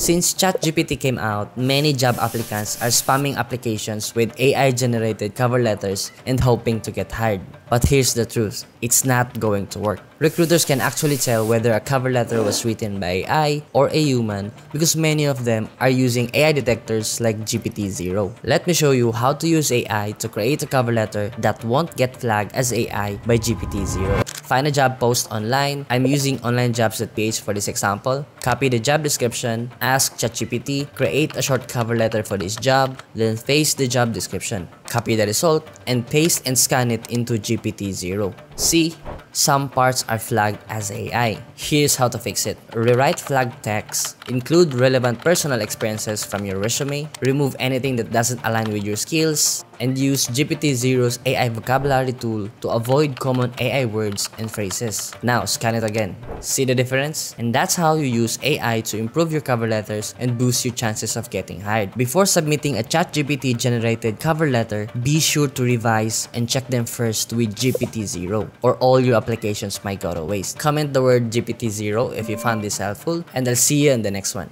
Since ChatGPT came out, many job applicants are spamming applications with AI-generated cover letters and hoping to get hired. But here's the truth, it's not going to work. Recruiters can actually tell whether a cover letter was written by AI or a human because many of them are using AI detectors like GPTZero. Let me show you how to use AI to create a cover letter that won't get flagged as AI by GPTZero. Find a job post online. I'm using onlinejobs.ph for this example. Copy the job description, ask ChatGPT, create a short cover letter for this job, then paste the job description. Copy the result and paste and scan it into GPTZero. See, some parts are flagged as AI. Here's how to fix it. Rewrite flagged text, include relevant personal experiences from your resume, remove anything that doesn't align with your skills, and use GPTZero's AI vocabulary tool to avoid common AI words and phrases. Now, scan it again. See the difference? And that's how you use AI to improve your cover letters and boost your chances of getting hired. Before submitting a ChatGPT generated cover letter, be sure to revise and check them first with GPTZero or all your applications might go to waste. Comment the word GPTZero if you found this helpful and I'll see you in the next one.